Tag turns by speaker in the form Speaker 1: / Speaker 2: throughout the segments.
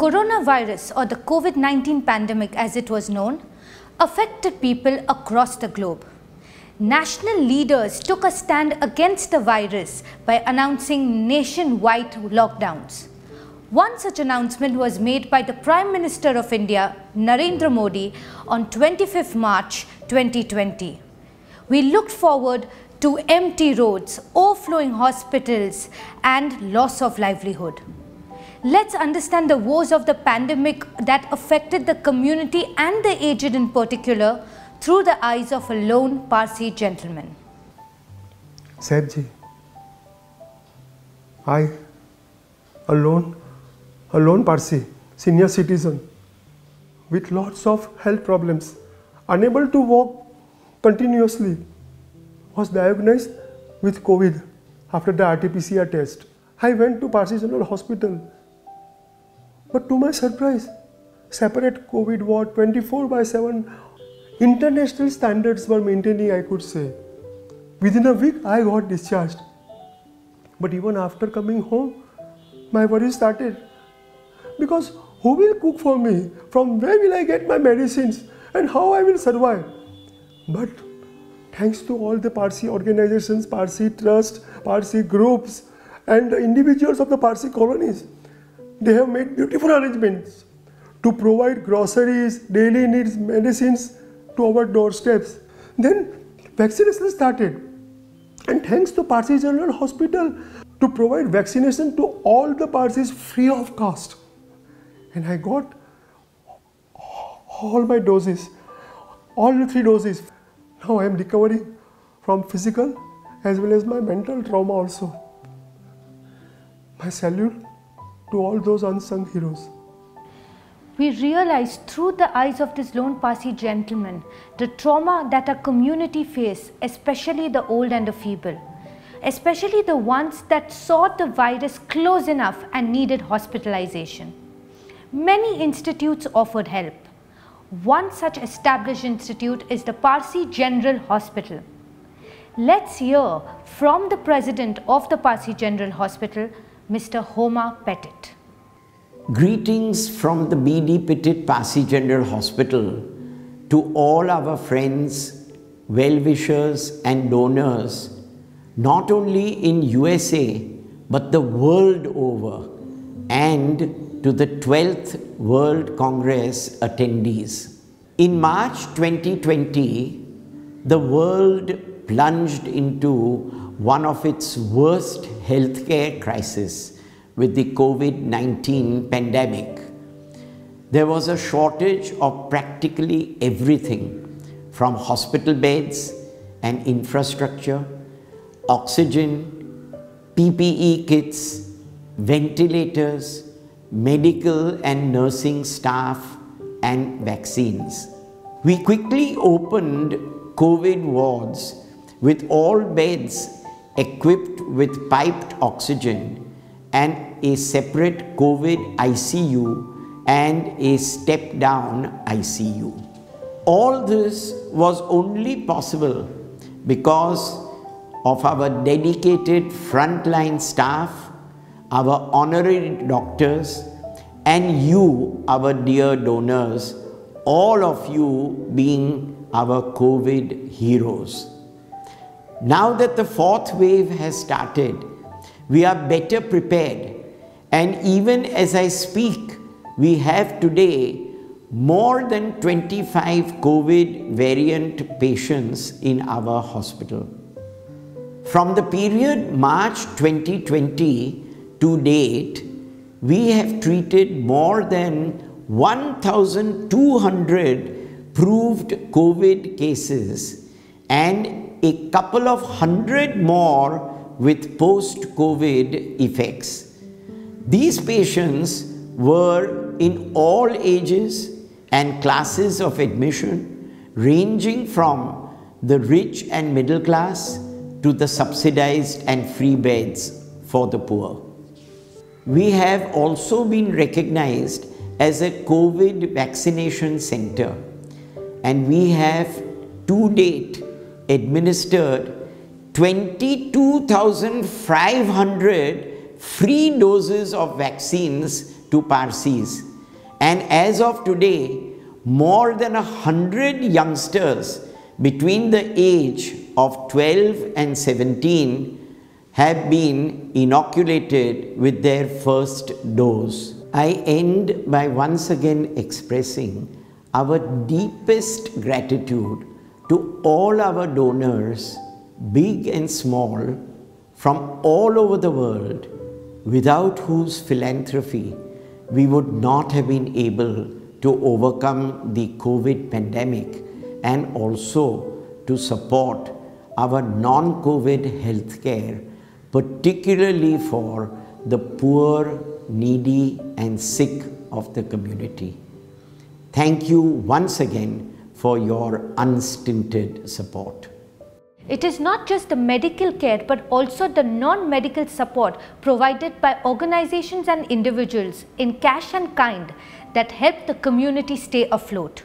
Speaker 1: Coronavirus or the COVID-19 pandemic as it was known affected people across the globe. National leaders took a stand against the virus by announcing nationwide lockdowns. One such announcement was made by the Prime Minister of India, Narendra Modi, on 25th March 2020. We looked forward to empty roads, overflowing hospitals and loss of livelihood. Let's understand the woes of the pandemic that affected the community and the aged in particular through the eyes of a lone Parsi gentleman.
Speaker 2: Sahebji, I, a lone, a lone Parsi, senior citizen, with lots of health problems, unable to walk continuously, was diagnosed with COVID after the RT-PCR test. I went to Parsi General Hospital but to my surprise, separate COVID ward 24 by 7 international standards were maintaining, I could say. Within a week, I got discharged. But even after coming home, my worry started. Because who will cook for me? From where will I get my medicines? And how I will survive? But thanks to all the Parsi organizations, Parsi Trust, Parsi groups, and individuals of the Parsi colonies, they have made beautiful arrangements to provide groceries, daily needs, medicines to our doorsteps. Then vaccination started. And thanks to Parsi General Hospital to provide vaccination to all the Parsis free of cost. And I got all my doses, all three doses. Now I am recovering from physical as well as my mental trauma also. My salute to all those unsung heroes.
Speaker 1: We realize through the eyes of this lone Parsi gentleman the trauma that our community face, especially the old and the feeble, especially the ones that saw the virus close enough and needed hospitalization. Many institutes offered help. One such established institute is the Parsi General Hospital. Let's hear from the president of the Parsi General Hospital, Mr. Homa Petit.
Speaker 3: Greetings from the BD Petit Parsi General Hospital to all our friends, well-wishers and donors, not only in USA but the world over and to the 12th World Congress attendees. In March 2020, the world plunged into one of its worst healthcare crises with the COVID-19 pandemic. There was a shortage of practically everything from hospital beds and infrastructure, oxygen, PPE kits, ventilators, medical and nursing staff and vaccines. We quickly opened COVID wards with all beds equipped with piped oxygen and a separate COVID ICU and a step down ICU. All this was only possible because of our dedicated frontline staff, our honorary doctors, and you, our dear donors, all of you being our COVID heroes. Now that the fourth wave has started, we are better prepared. And even as I speak, we have today more than 25 COVID variant patients in our hospital. From the period March 2020 to date, we have treated more than 1,200 proved COVID cases and a couple of hundred more with post-COVID effects. These patients were in all ages and classes of admission, ranging from the rich and middle class to the subsidized and free beds for the poor. We have also been recognized as a COVID vaccination center and we have to date administered 22,500 free doses of vaccines to Parsis. And as of today, more than a hundred youngsters between the age of 12 and 17 have been inoculated with their first dose. I end by once again expressing our deepest gratitude to all our donors, big and small, from all over the world, without whose philanthropy we would not have been able to overcome the COVID pandemic and also to support our non COVID healthcare, particularly for the poor, needy, and sick of the community. Thank you once again for your unstinted support.
Speaker 1: It is not just the medical care but also the non-medical support provided by organizations and individuals in cash and kind that help the community stay afloat.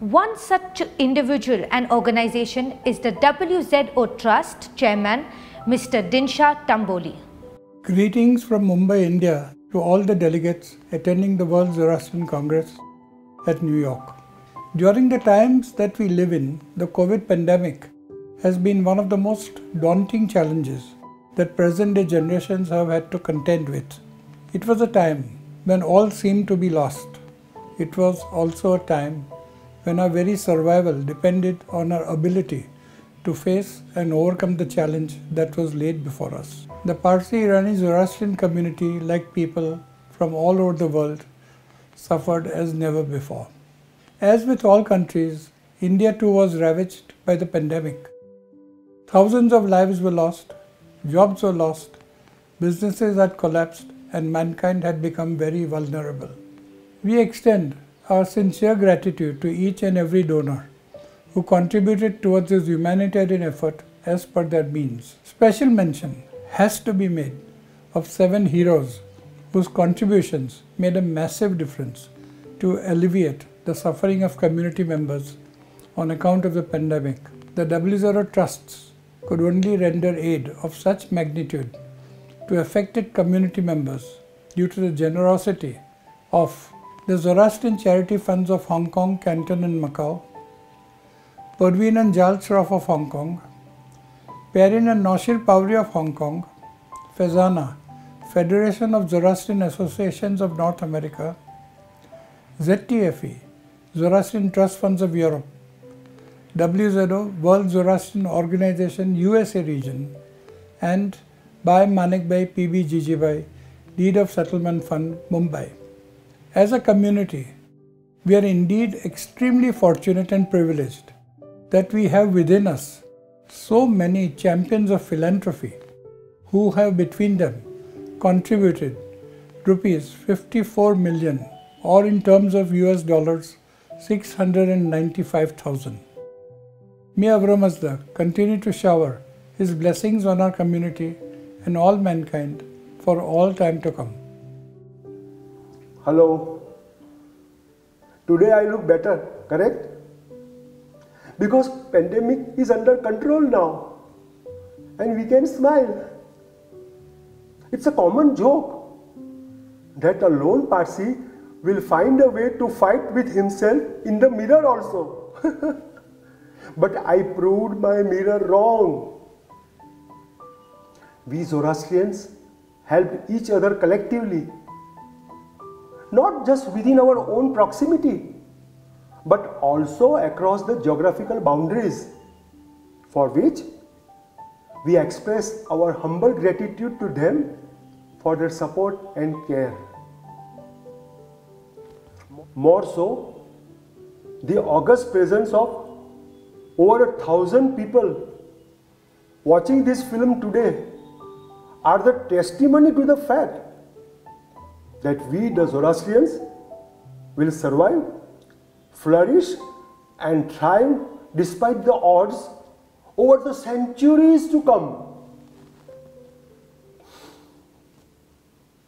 Speaker 1: One such individual and organization is the WZO Trust Chairman Mr. Dinshaw Tamboly.
Speaker 4: Greetings from Mumbai, India to all the delegates attending the World Zoroastrian Congress at New York. During the times that we live in, the COVID pandemic has been one of the most daunting challenges that present day generations have had to contend with. It was a time when all seemed to be lost. It was also a time when our very survival depended on our ability to face and overcome the challenge that was laid before us. The Parsi Irani Zoroastrian community, like people from all over the world, suffered as never before. As with all countries, India too was ravaged by the pandemic. Thousands of lives were lost, jobs were lost, businesses had collapsed, and mankind had become very vulnerable. We extend our sincere gratitude to each and every donor who contributed towards this humanitarian effort as per their means. Special mention has to be made of seven heroes whose contributions made a massive difference to alleviate the suffering of community members on account of the pandemic. The WZO trusts could only render aid of such magnitude to affected community members due to the generosity of the Zoroastrian Charity Funds of Hong Kong, Canton and Macau, Parveen and Jal Shroff of Hong Kong, Perrin and Noshir Pauri of Hong Kong, Fezana, Federation of Zoroastrian Associations of North America, ZTFE, Zoroastrian Trust Funds of Europe, WZO, World Zoroastrian Organization USA region, and by Manik Manikbai PB Jeejeebhoy, Deed of Settlement Fund, Mumbai. As a community, we are indeed extremely fortunate and privileged that we have within us so many champions of philanthropy who have between them contributed rupees 54 million or in terms of US dollars 695,000. May Ahura Mazda continue to shower his blessings on our community and all mankind for all time to come.
Speaker 2: Hello. Today I look better, correct? Because pandemic is under control now and we can smile. It's a common joke that a lone Parsi will find a way to fight with himself in the mirror also. but I proved my mirror wrong. We Zoroastrians helped each other collectively, not just within our own proximity, but also across the geographical boundaries, for which we express our humble gratitude to them for their support and care. More so, the august presence of over a thousand people watching this film today are the testimony to the fact that we, the Zoroastrians, will survive, flourish, and thrive despite the odds over the centuries to come.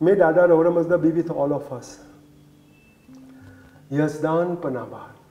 Speaker 2: May Dada Nauramazda be with all of us. Yazdan पनाबाद।